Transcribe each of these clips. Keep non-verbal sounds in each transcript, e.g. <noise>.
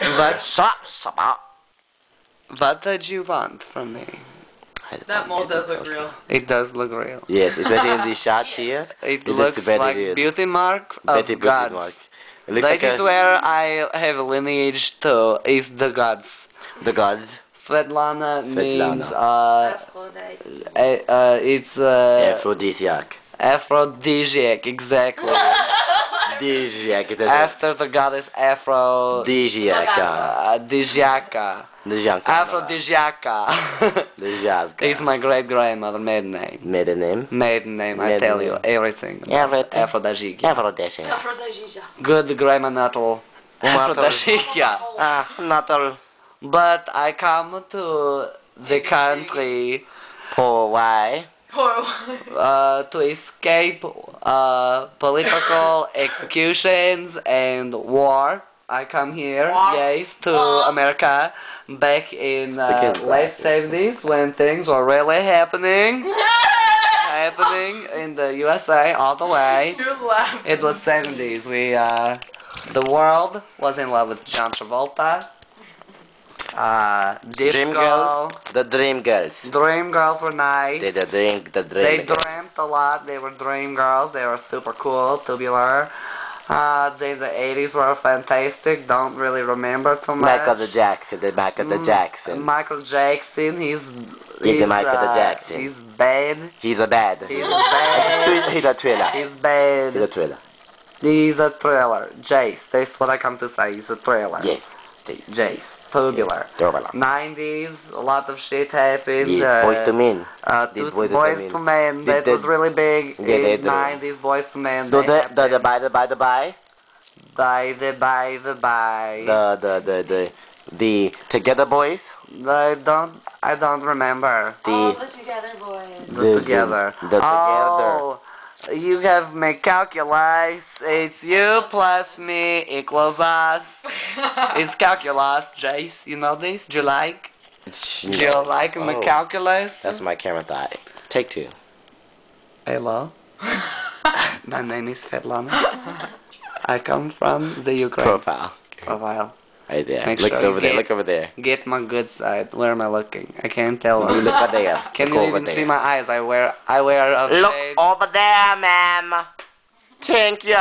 What, Shut, shut up. what did you want from me? That mole does look real. It does look real. Yes, especially in the <laughs> shot here. It, It looks, looks very like real. beauty mark of Very beauty gods. mark. It That like is a, where I have lineage to, is the gods. the gods. Svetlana, Svetlana. means, uh, Aphrodite. uh, uh, it's uh, Aphrodisiac. aphrodisiac, exactly. <laughs> Aphrodisiac. it is After the goddess Aphro... Aphrodisiac. Uh, Diziaka. Aphrodisiac. Aphrodisiaca Aphrodisiac. is <laughs> my great grandmother maiden name. Maiden name. Maiden name, I Maiden tell you name. everything. Everything. Aphrodisiac. Aphrodisiac. Aphrodite. Good grammar natal. Natal. Aphrodisiac. Ah, not all. But I come to the country For why? Poor uh, to escape uh, political <laughs> executions and war. I come here, War. yes, to War. America back in uh, late classes. 70s when things were really happening, <laughs> happening in the USA all the way. <laughs> You're. It was 70s. We, uh, the world was in love with John Travolta. Uh. Dream girls. The dream girls. Dream girls were nice. They the dream the dream. They dreamt a lot. They were dream girls. They were super cool, tubular. Uh, they, the 80s were fantastic. Don't really remember too much. Michael the Jackson. The Michael the Mm, Jackson. Michael Jackson. He's. He's he's, Michael the uh, Jackson. He's bad. He's a bad. He's bad. <laughs> He's a thriller. He's bad. He's a thriller. He's a thriller. Jace. That's what I come to say. He's a thriller. Yes. Jeez. Jace. Tubular. Thriller. 90s, a lot of shit happened. Yes. uh, Boys to men. Uh, Did to Boys Boys, to Men. to Men, that they- was really big Yeah, they in do. 90s, Boys to Men. Do they the the, happened. the by the by the by by the by the by. the the the the the Together Boys. I don't I don't remember The All the together boys. the, The- together. the Together. Oh, you have me calculus. It's you plus me equals us. <laughs> <laughs> it's calculus, Jace. You know this? Do you like? you Do you like my oh, calculus? That's my camera thought. Take two. Hello. <laughs> my name is Svetlana. I come from the Ukraine. Profile. Profile. Right there. Make look sure over there. get- Look over there. Get my good side. Where am I looking? I can't tell. You look over there. <laughs> Can look you even there. see my eyes? I wear I wear a Look shade. over there, ma'am. Thank you.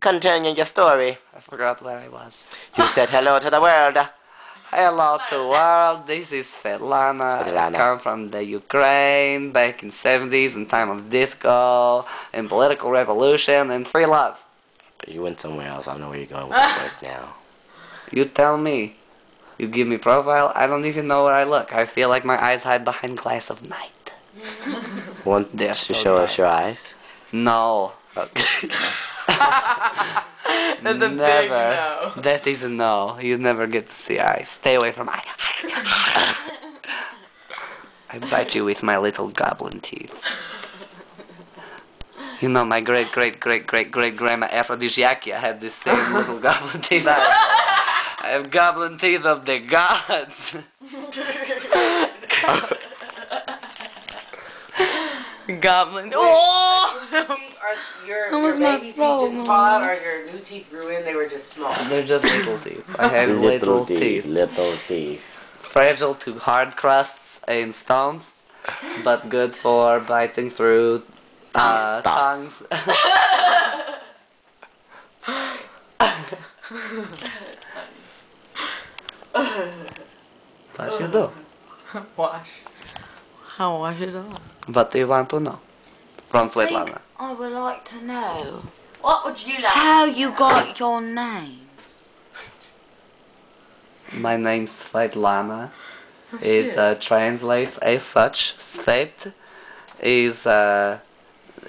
Continue your story. I forgot where I was. You said hello to the world. Hello to the world. This is Svetlana. I come from the Ukraine back in 70s in time of disco and political revolution and free love. You went somewhere else. I don't know where you're going with this voice <laughs> now. You tell me. You give me profile. I don't even know where I look. I feel like my eyes hide behind glass of night. Want to so show us your eyes? No. Okay. <laughs> <laughs> That's a big never. no. That is a no. You never get to see eyes. Stay away from eye. I bite you with my little goblin teeth. You know, my great great great great great grandma Aphrodisiacia had this same little <laughs> goblin teeth. I, I have goblin teeth of the gods. <laughs> Goblin. Oh! Are your, was your my baby teeth didn't fall out, or your new teeth grew in? They were just small. They're just little teeth. I have little, teeth. Little teeth. Fragile to hard crusts and stones, but good for biting through uh, Stop. tongues. what you do? Wash. How <laughs> wash it off? What do you want to know? From I think Svetlana. I would like to know What would you like? how you got your name. <laughs> My name's Svetlana. It uh, translates as such. Svet is uh,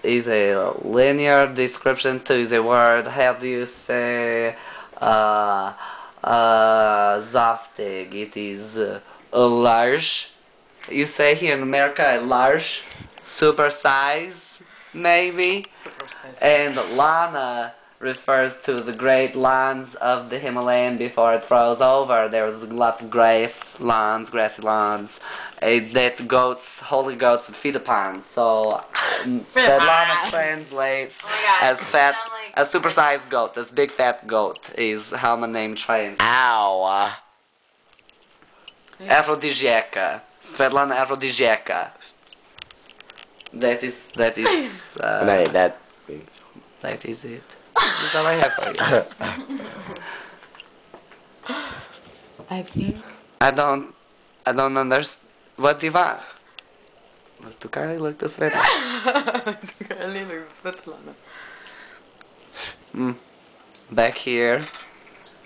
is a linear description to the word. How do you say uh, uh, zaftig? It is uh, a large. You say here in America a large, super size, maybe. And Lana refers to the great lawns of the Himalayan before it froze over. There was lots of grass lawns, grassy lawns, uh, that goats, holy goats would feed upon. So <laughs> um, Svetlana translates Oh as fat You sound like a supersized goat, this big fat goat, is how my name trains. Ow. Aphrodisiaca. Svetlana Aphrodisiaca. That is, that is, <laughs> uh, no, that. that is it. That's all I have for you. <laughs> I think. I don't, I don't understand. What do you want? Look to Carly, look <laughs> to Svetlana. Lilla Svetlana. Mm. Back here.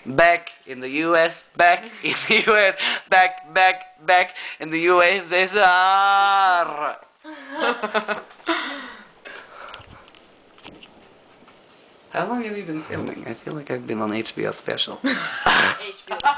Back in the US, back in the US, back, back, back in the USSR. How long have you been filming? I feel like I've been on HBO special. <laughs> HBO.